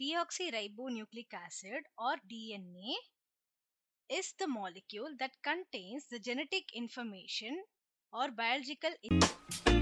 deoxyribonucleic acid or DNA is the molecule that contains the genetic information or biological information.